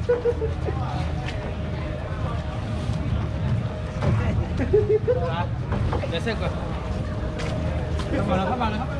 เดี๋ยวเสร็จก่อนเดี๋ยวก่อนนะครับมาเลยครับ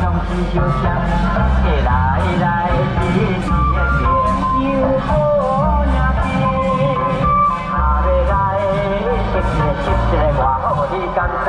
想吃就吃，给来来，别客气。要好，伢子，看未来，一个接一个，多好，你敢知？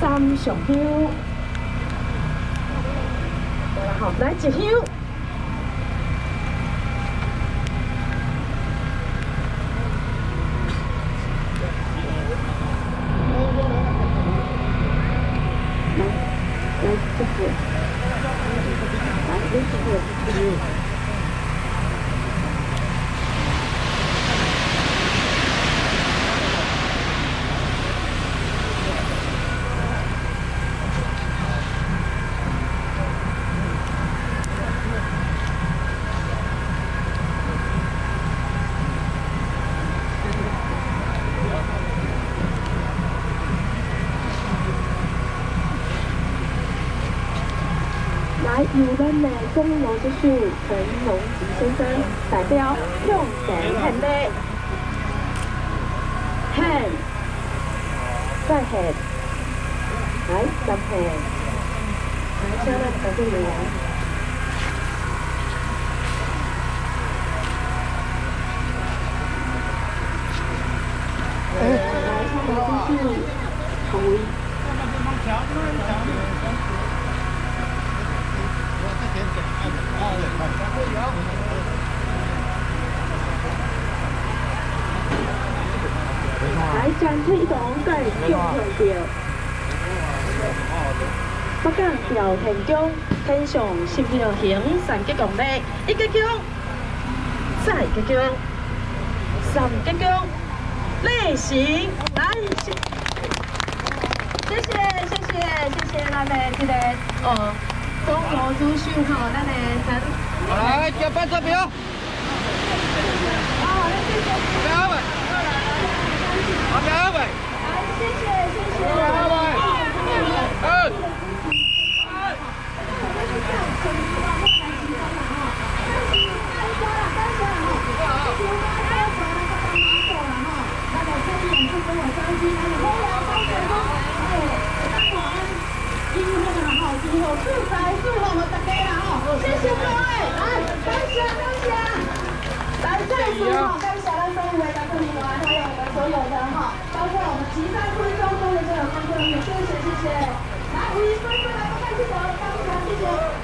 三上香。好，来一香。由咱的中楼之树陈龙吉先生代表向前献礼，献，再献，来再献，来，现在在这里来。来，中楼之树，北港调天宫，天上神庙行三吉公礼，一吉宫，再吉宫，三吉宫，礼行。来，谢谢，谢谢，谢谢咱的这个哦。中国主秀哈，咱的陈。来，叫班车表。好，谢谢。表位。好，表位。来，谢谢，谢谢。表位。嗯。谢谢。各位，来，感谢感谢，来再次哈，感谢咱所有的观众朋还有我们所有的哈，包括我们旗山昆中中的观众朋友，谢谢。谢谢，来，五一分分来不看镜头，感谢。谢谢。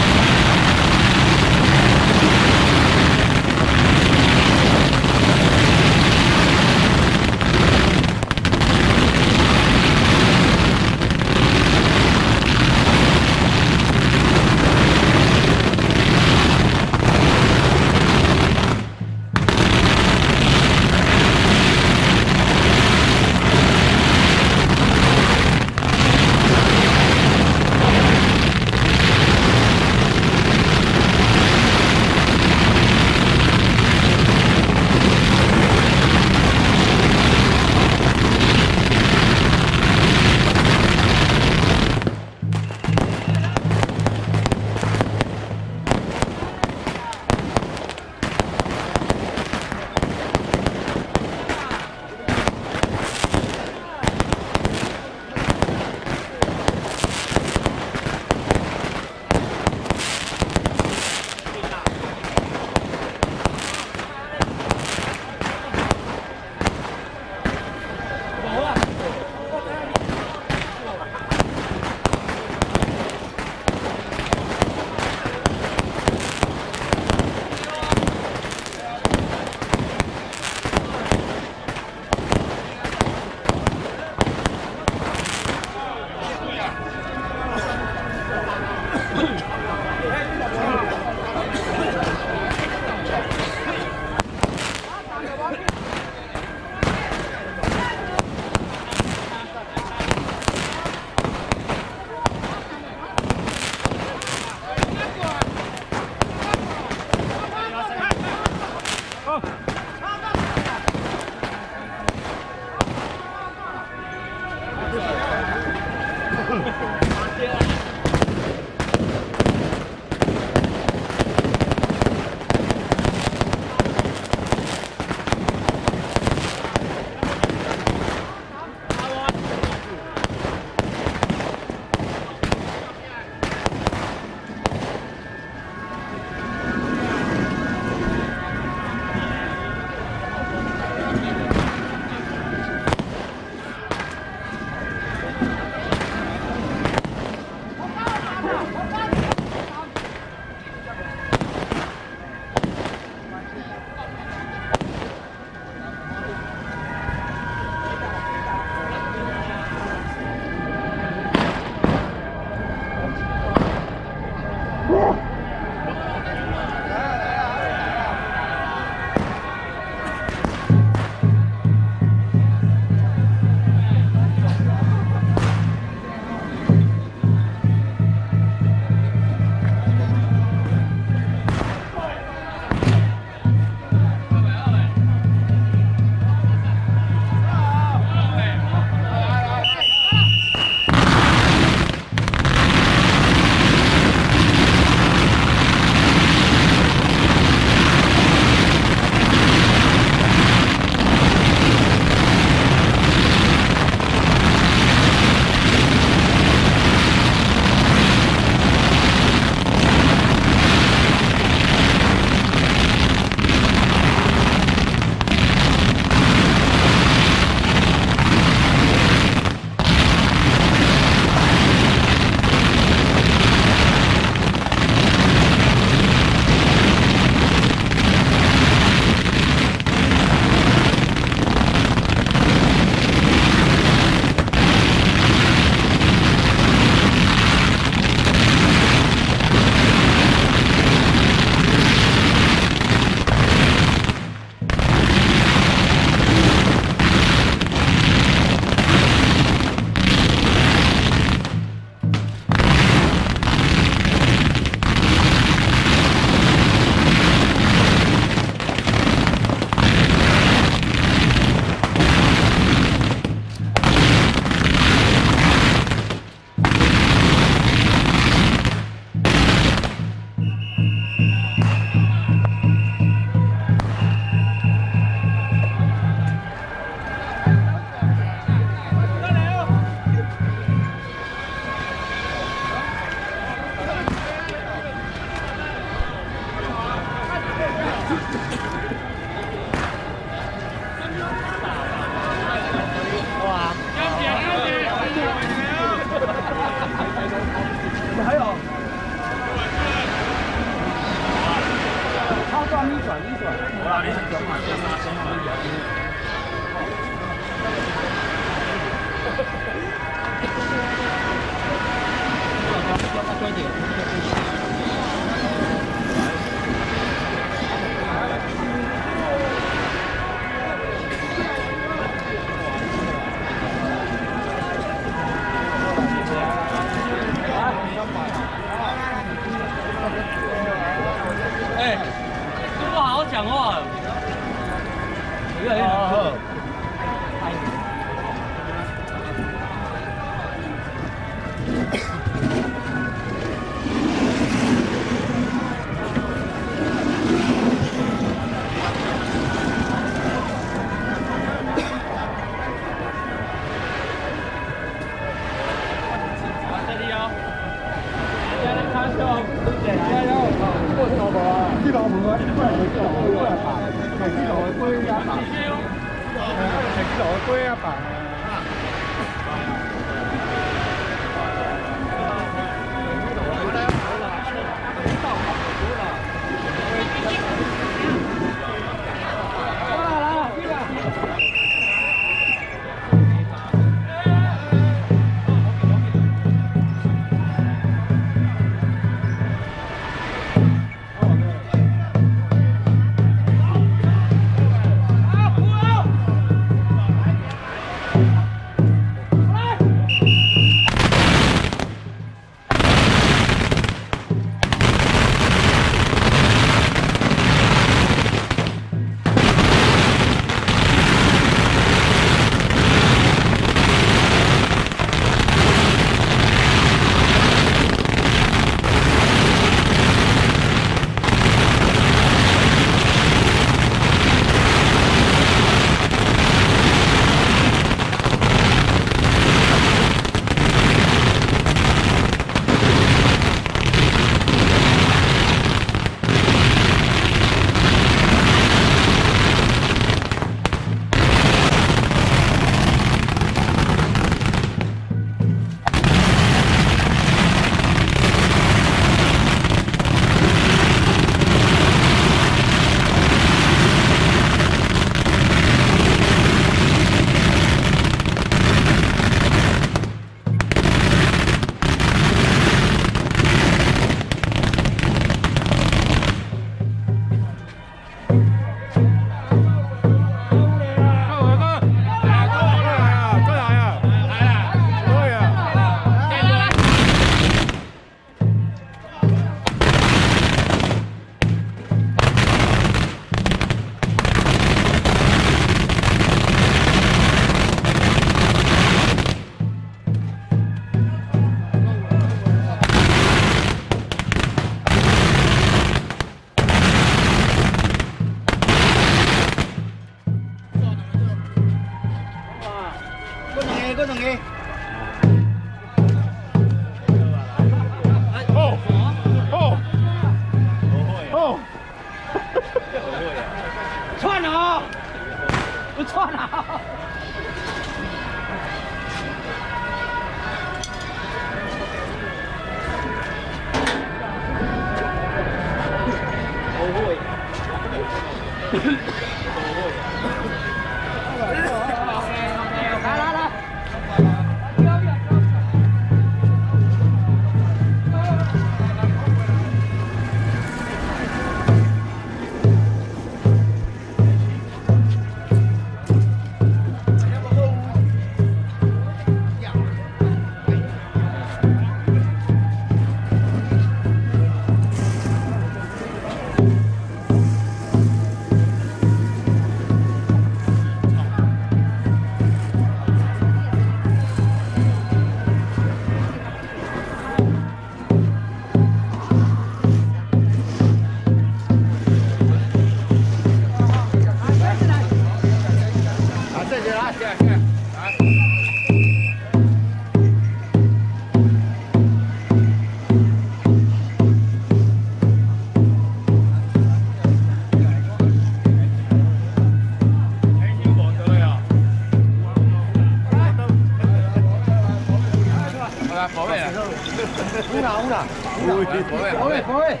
Joder, joder.